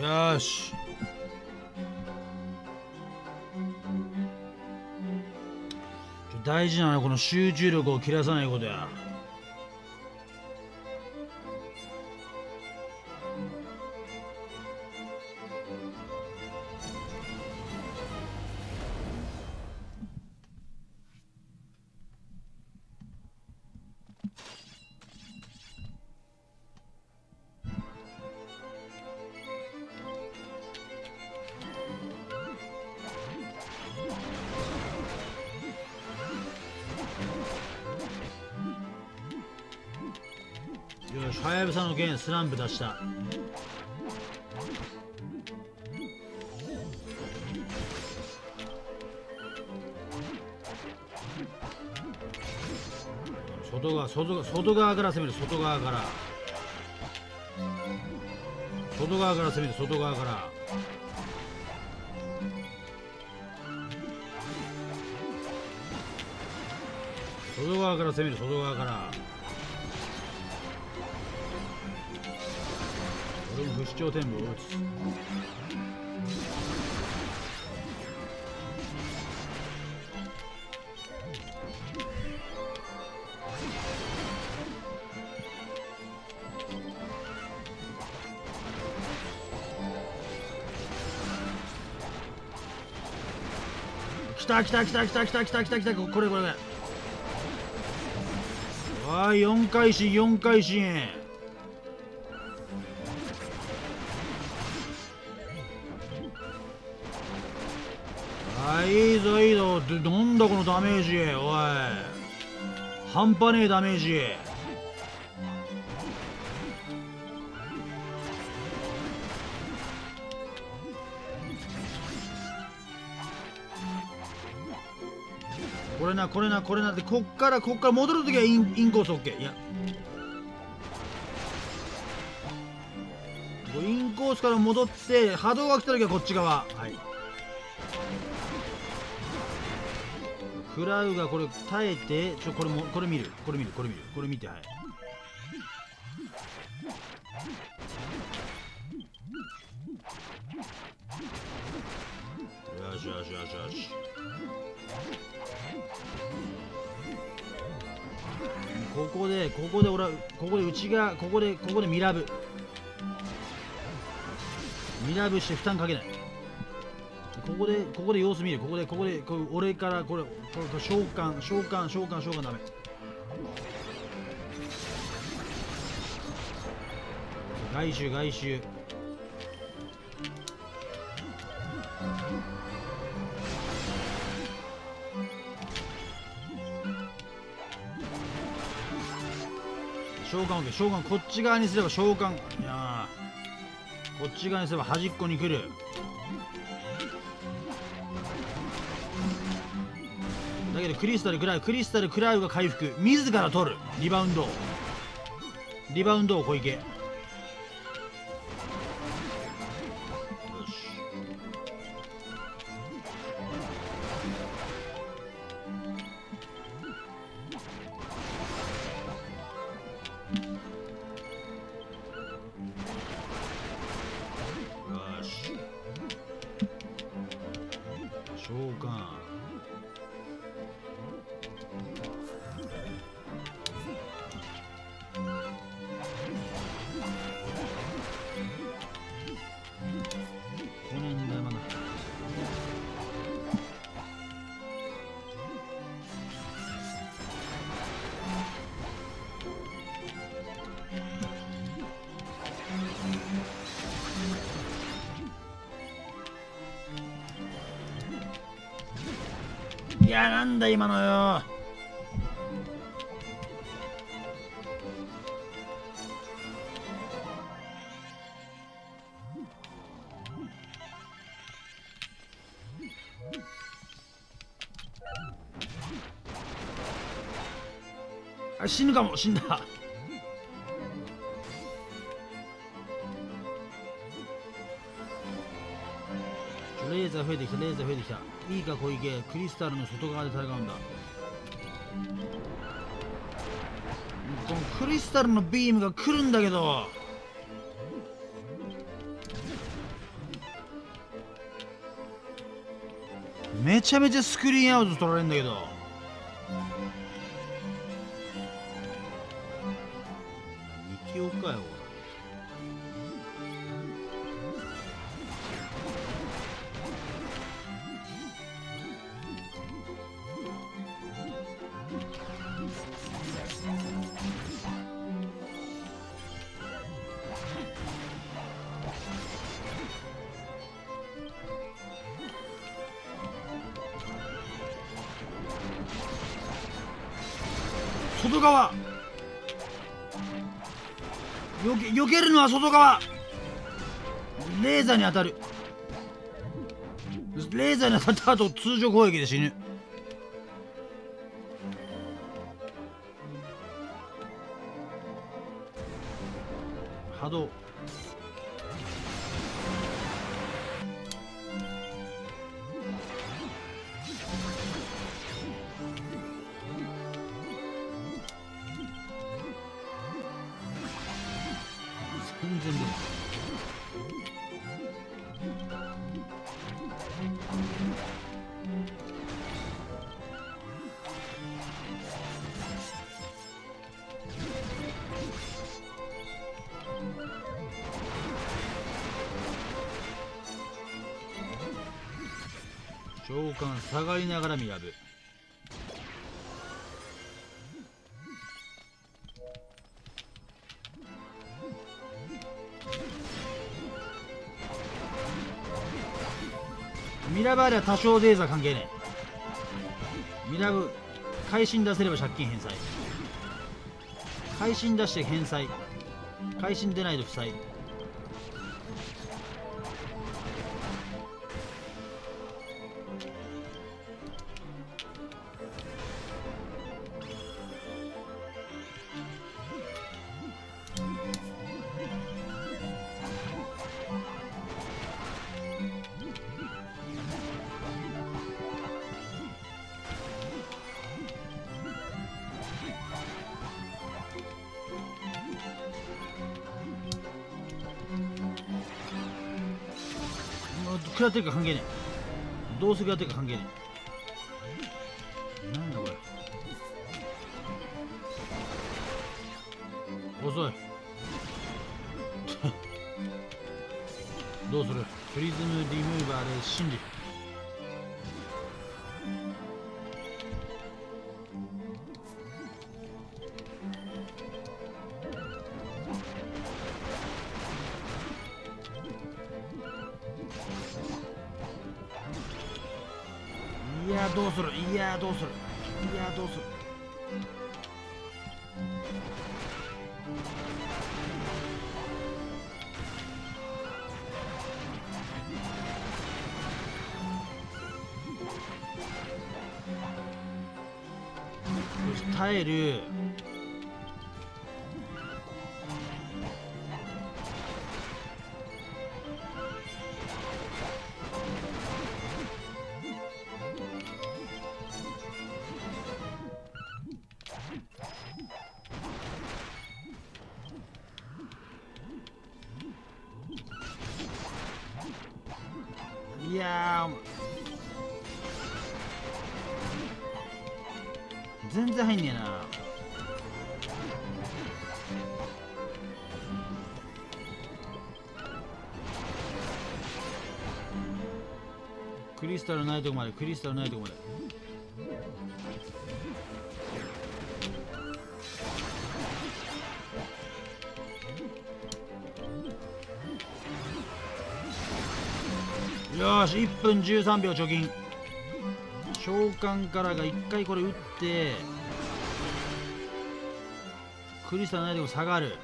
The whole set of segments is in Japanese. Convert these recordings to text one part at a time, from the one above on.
よし。大事なのはこの集中力を切らさないことや。スランプ出した。外側外側外側から攻める。外側から。外側から攻める。外側から。外側から攻める。外側から。俺も不死鳥天部を打つ来た来た来た来た来た来た来た来たこれこれこれわあ4回進4回進あいいぞいいぞ。でなんだこのダメージおい。半端ねえダメージこれなこれなこれな。ってこっからこっから戻るときはインインコース OK いや。インコースから戻って波動が来たときはこっち側。はい。クラウがこれ耐えてちょこれもこれ見る。これ見るこれ見るこれ見てはい。よしよしよしよし。ここでここで俺ここで内側ここでここでミラブ。ミラブして負担かけない。ここでここで様子見る。ここでここでこう俺からこれこれこれ召喚召喚召喚召喚ダメ。外周外周。召喚 OK 召喚こっち側にすれば召喚。いやこっち側にすれば端っこに来る。だけどクリスタルクラウクリスタルクラウが回復。自ら取る。リバウンド。リバウンドを小池。いやなんだ今のよ。あ死ぬかも死んだ。きたレーザーいいか小池。クリスタルの外側で戦うんだ。このクリスタルのビームが来るんだけど。めちゃめちゃスクリーンアウト取られるんだけど。よけ避けるのは外側。レーザーに当たる。レーザーに当たった後通常攻撃で死ぬ。波動。召喚下がりながら見やぶミラバーでは多少デーザー関係ねえ。ミラブ会心出せれば借金返済。会心出して返済。会心出ないと負債。食らってるか関係ねえどうせ食らってるか関係ねえなんだこれ。遅い。どうする？プリズムリムーバーで真理。耐えるクリスタルないとこまでクリスタルないとこまで。よし1分13秒貯金。召喚からが1回これ打ってクリスタルないとこ下がる。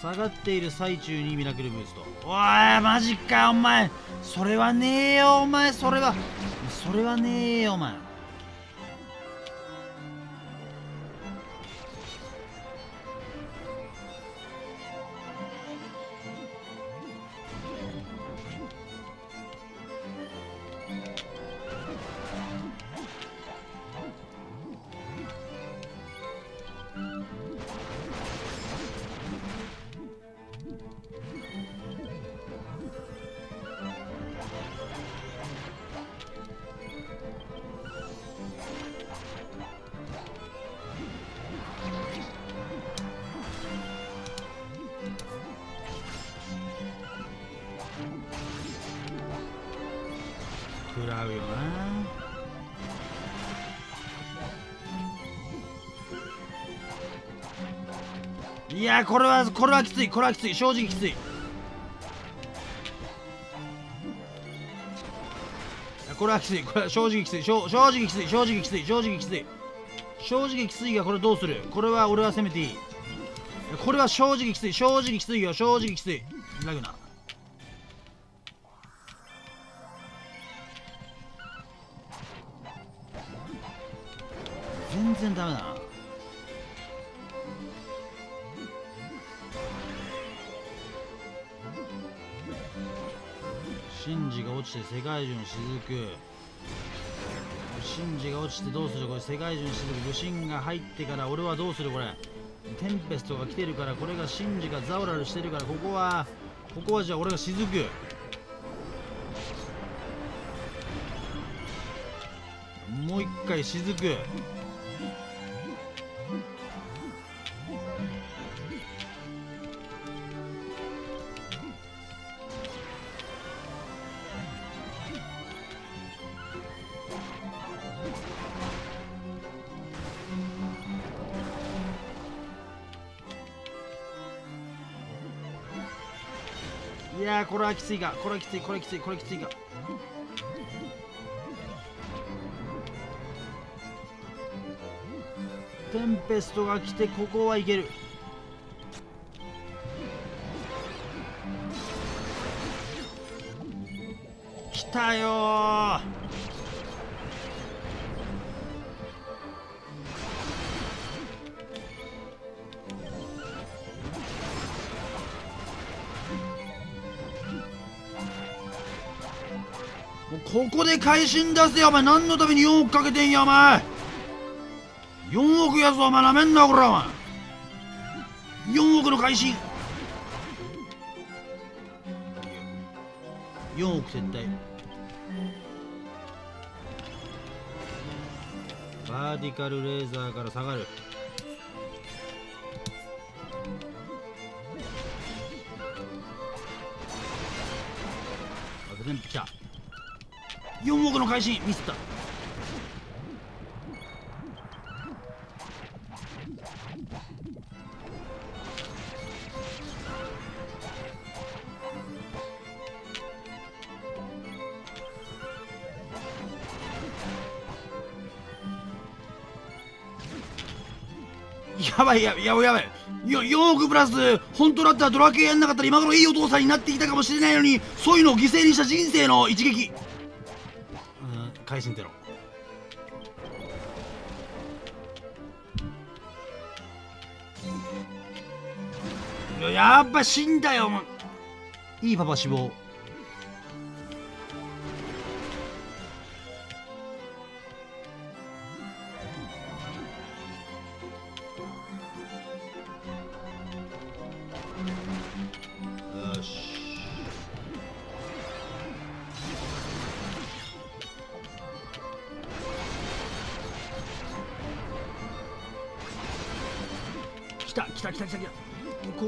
下がっている最中にミラクルブーストおいマジかお前。それはねえよお前。それはそれはねえよお前。うよないやこれはこれはきつい。これはきつい。正直きつい。これはきつい。これは正直きつい。正正直きつい。正直きつい。正直きつい。正直きついがこれどうする？これは俺は攻めていい。これは正直きつい。正直きついよ。正直きつい。ラグナ。全然ダメだな。シンジが落ちて世界中の雫。シンジが落ちてどうする？これ世界中の雫。武神が入ってから俺はどうする？これ。テンペストが来てるからこれがシンジがザオラルしてるからここはここはじゃあ俺が雫。もう一回雫。やこれはきついかこれはきついこれきついこれきついかテンペストが来てここはいける。もうここで会心出せよお前。何のために4億かけてんやお前。4億やぞお前。なめんなこらお前。4億の会心。4億絶対。バーティカルレーザーから下がる。あ全部来た。4億の会心ミスった。やばいややばいやばい。4億プラス本当だったらドラケンやんなかったら今頃いいお父さんになってきたかもしれないのにそういうのを犠牲にした人生の一撃。会心テロ。やっぱ死んだよいいパパ死亡。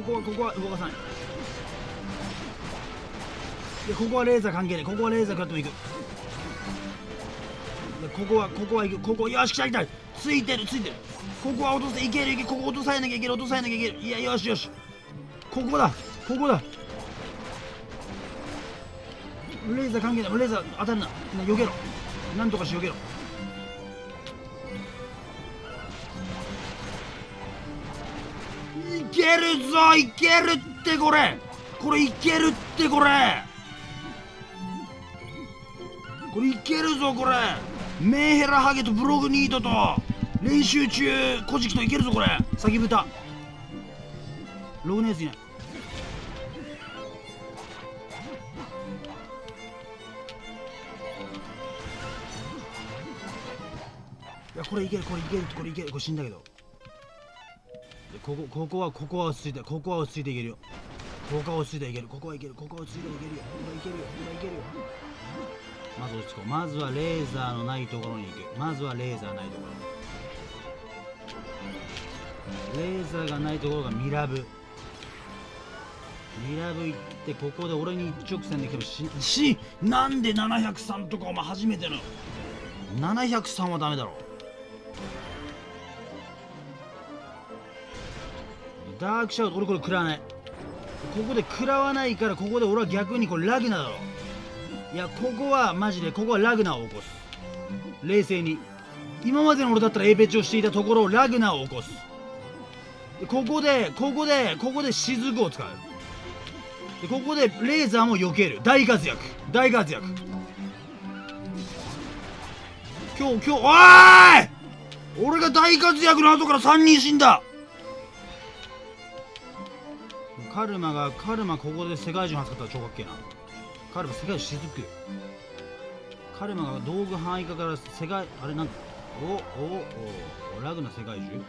ここはここは動かさない。でここはレーザー関係ない。ここはレーザー食ってもいく。でここはここは行く。ここよし来た来た。ついてるついてる。ここは落とせいけるいける。ここ落とさえなきゃいける落とさえなきゃいける。いやよしよし。ここだ。ここだ。レーザー関係ない。レーザー当たるな。な避けろ。なんとかし避けろ。けるぞいけるってこれ。これいけるってこれ。これいけるぞこれ。メンヘラハゲとブログニートと。練習中古事記といけるぞこれ。先豚ログのやついない。いやこれいけるこれいけるこれいけるこれ死んだけど。ここここはここは落ち着いてここは落ち着いていけるよ。ここは落ち着いていける。ここはいける。ここは落ち着いていけるよ。これいけるよ。これいけるよ。まず落ち着こう。まずはレーザーのないところに行くまずはレーザーないところレーザーがないところがミラブ。選ぶ行ってここで俺に一直線で来てもししなんで703とかお前初めての？703はダメだろ。ダークシャウト俺これ食らわない。ここで食らわないからここで俺は逆にこれラグナだろ。いやここはマジでここはラグナを起こす。冷静に。今までの俺だったらエーペチをしていたところをラグナを起こす。でここでここでここで雫を使う。でここでレーザーも避ける。大活躍。大活躍。今日今日おい！俺が大活躍の後から3人死んだ。カルマがカルマここで世界中発ったら超かっけえな。カルマ世界中雫カルマが道具範囲化から世界あれなんおおおおラグな世界中。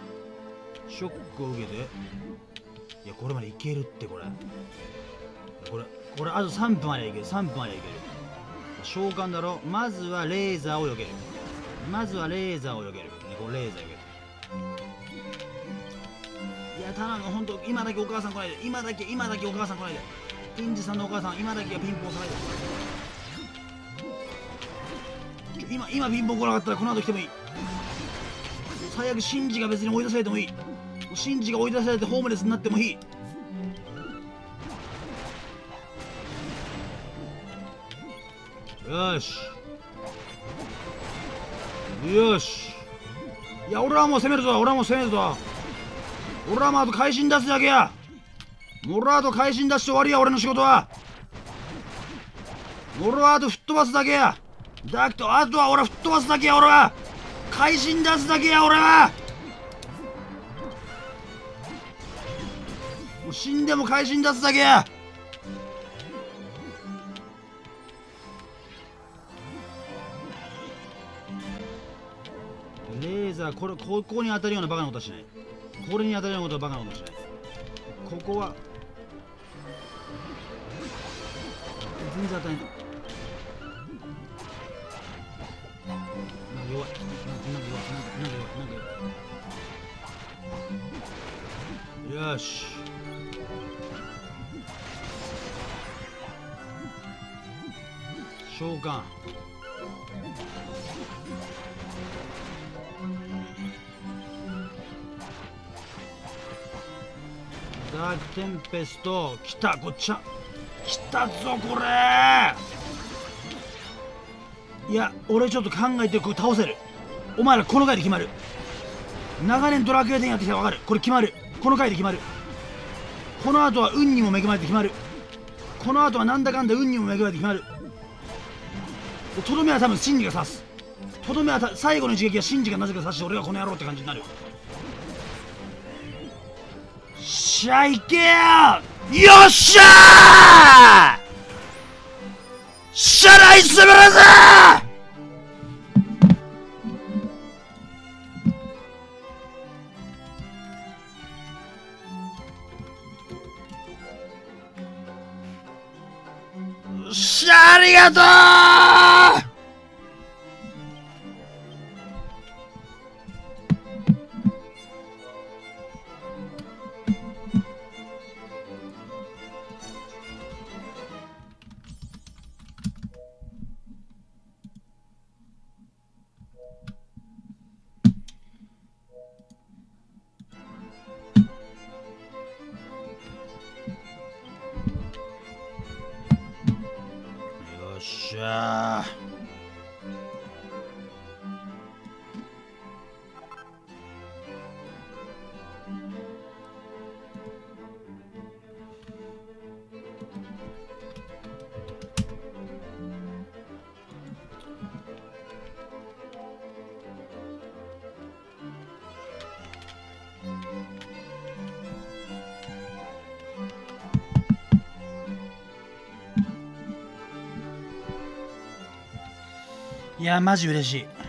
ショックを受けて。いやこれまでいけるってこれ。これこれあと3分までいける。3分までいける。召喚だろ。まずはレーザーを避ける。まずはレーザーを避ける、ね、これレーザー避けるいや頼む本当今だけお母さん来ないで。今だけ今だけお母さん来ないで。ピンジさんのお母さん今だけはピンポン押さないで。今今ピンポン来なかったらこの後来てもいい。最悪シンジが別に追い出されてもいい。シンジが追い出されてホームレスになってもいい。よし。よし。いや俺はもう攻めるぞ。俺はもう攻めるぞ。俺はもうあと会心出すだけや。俺はあと会心出して終わりや俺の仕事は。俺はあと吹っ飛ばすだけや。だけどあとは俺は吹っ飛ばすだけや俺は。会心出すだけや俺は。もう死んでも会心出すだけや。レーザーこれここに当たるようなバカなことはしない。これに当たるようなことはバカなことしない。ここは。全然当たらない。な弱い。なんか弱い。なんか弱い。なんか弱い。よし。召喚。ダーテンペスト来たこっちゃ来たぞこれいや俺ちょっと考えてこれ倒せるお前らこの回で決まる長年ドラクエ10やってきたら分かるこれ決まるこの回で決まるこの後は運にも恵まれて決まるこの後はなんだかんだ運にも恵まれて決まるとどめは多分シンジが刺すとどめは最後の一撃はシンジがなぜか刺して俺がこの野郎って感じになるしゃいけよよっしゃーシャライスブラザーしゃありがとういやマジ嬉しい。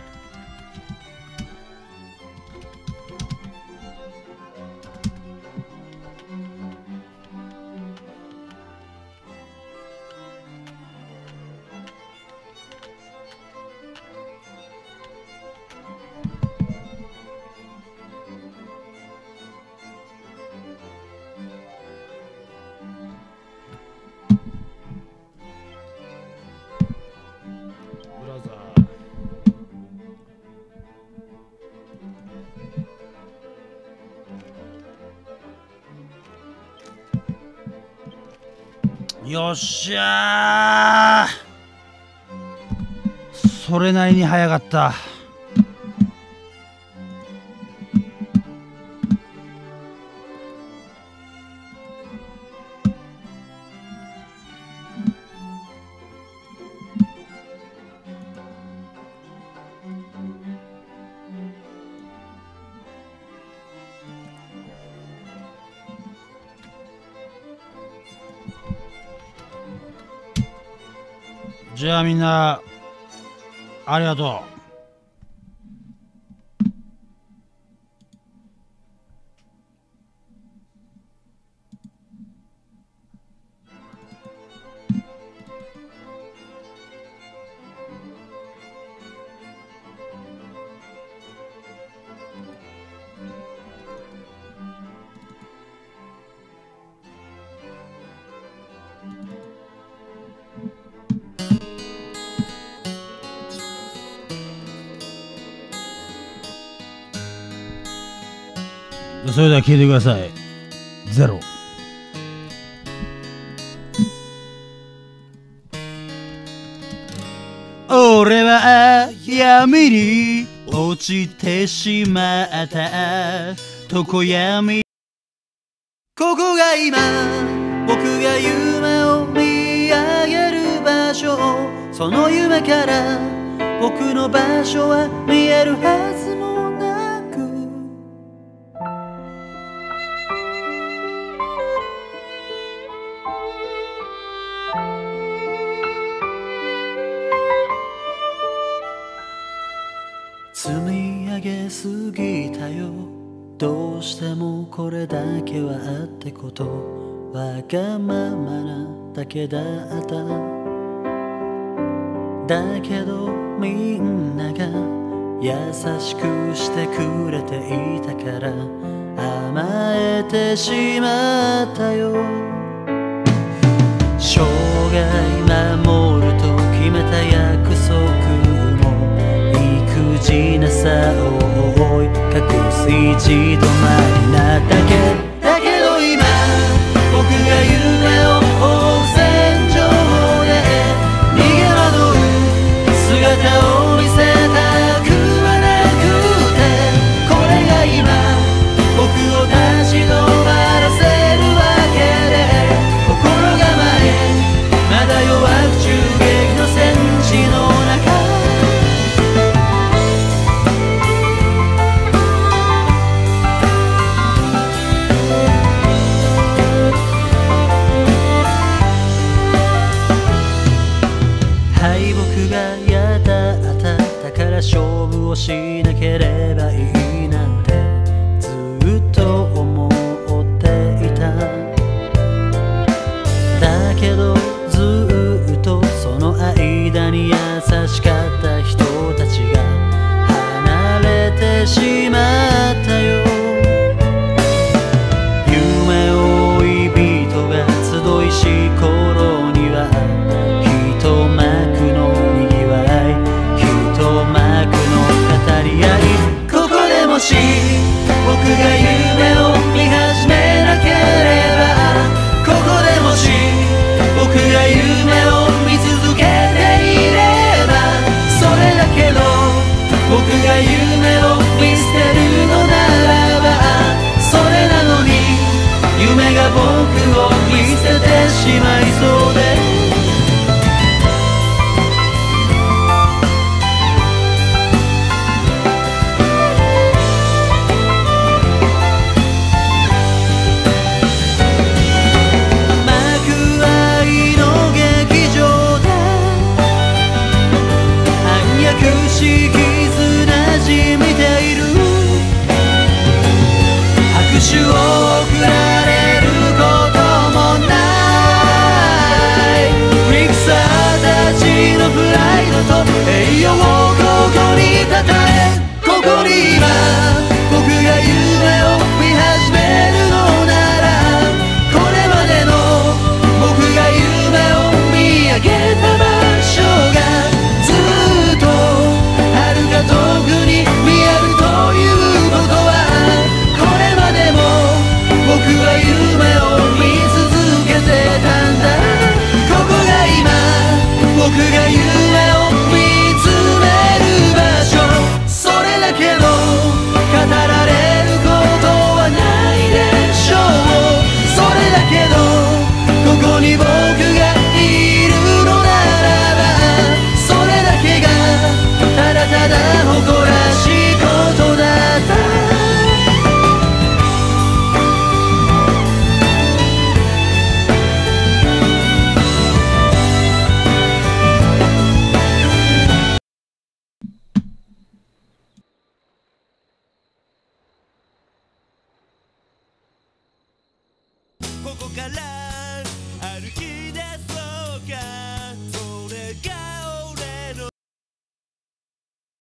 それなりに早かった。じゃあみんなありがとう。それでは聞いてください「ゼロ」俺は闇に落ちてしまった。常闇。ここが今僕が夢を見上げる場所。その夢から僕の場所は見えるはず。過ぎたよ。どうしてもこれだけはあってこと。わがままなだけだった。だけどみんなが優しくしてくれていたから。甘えてしまったよ。生涯守地なさを覆い隠す一度前なだけ西门。